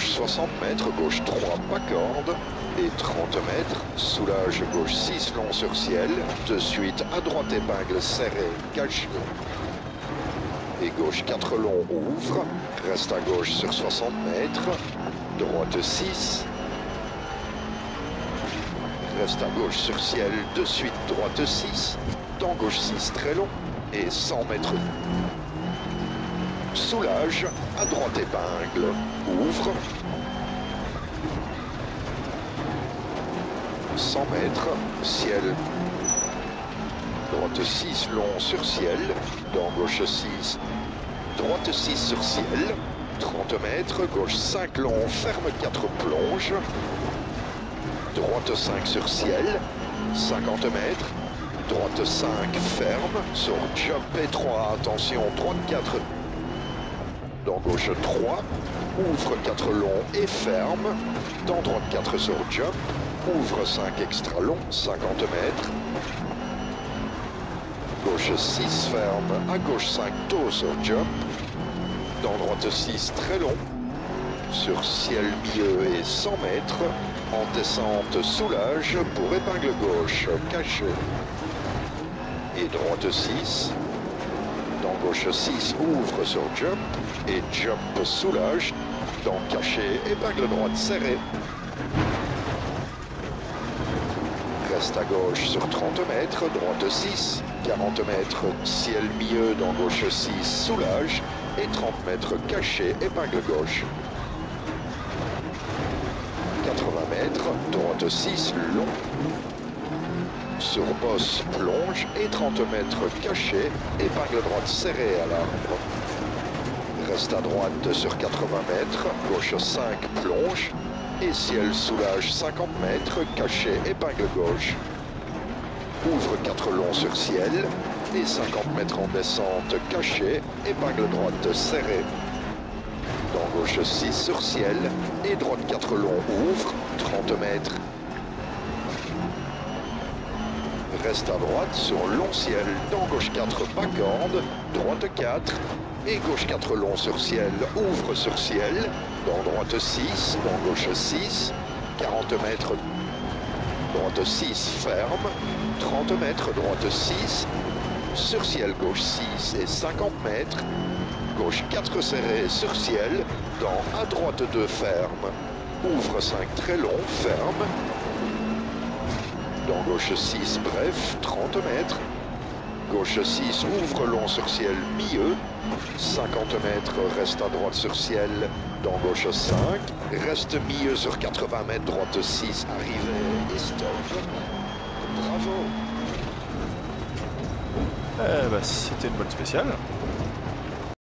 gauche 60 mètres, gauche 3 pas corde et 30 mètres, soulage gauche 6 long sur ciel, de suite à droite épingle serrée, cache et gauche 4 long ouvre, reste à gauche sur 60 mètres, droite 6, reste à gauche sur ciel, de suite droite 6, dans gauche 6 très long et 100 mètres. Soulage, à droite épingle, ouvre. 100 mètres, ciel. Droite 6 long sur ciel, dans gauche 6, droite 6 sur ciel, 30 mètres, gauche 5 long, ferme 4 plonge, droite 5 sur ciel, 50 mètres, droite 5 ferme, sur jump et3, attention, droite 4, dans gauche 3, ouvre 4 long et ferme, dans droite 4 sur jump, ouvre 5 extra long, 50 mètres, gauche 6 ferme, à gauche 5 tôt sur jump, dans droite 6 très long, sur ciel milieu et 100 mètres, en descente soulage pour épingle gauche, caché, et droite 6, dans gauche 6 ouvre sur jump, et jump soulage, dans caché, épingle droite serrée, reste à gauche sur 30 mètres, droite 6, 40 mètres, ciel milieu dans gauche 6, soulage, et 30 mètres caché, épingle gauche. 80 mètres, droite 6, long. Sur bosse, plonge, et 30 mètres caché, épingle droite serrée à l'arbre. Reste à droite sur 80 mètres, gauche 5, plonge, et ciel soulage 50 mètres, caché, épingle gauche. Ouvre 4 longs sur ciel et 50 mètres en descente, caché, épingle droite serrée. Dans gauche 6 sur ciel et droite 4 longs ouvre, 30 mètres. Reste à droite sur long ciel, dans gauche 4 pas corde, droite 4 et gauche 4 long sur ciel, ouvre sur ciel, dans droite 6, dans gauche 6, 40 mètres, droite 6 ferme, 30 mètres, droite 6, sur ciel gauche 6 et 50 mètres, gauche 4 serré sur ciel, dans à droite 2 ferme, ouvre 5 très long, ferme, dans gauche 6 bref, 30 mètres, gauche 6 ouvre long sur ciel milieu, 50 mètres reste à droite sur ciel, dans gauche 5, reste milieu sur 80 mètres, droite 6, arrivée et stop. Bravo Eh bah, c'était une bonne spéciale.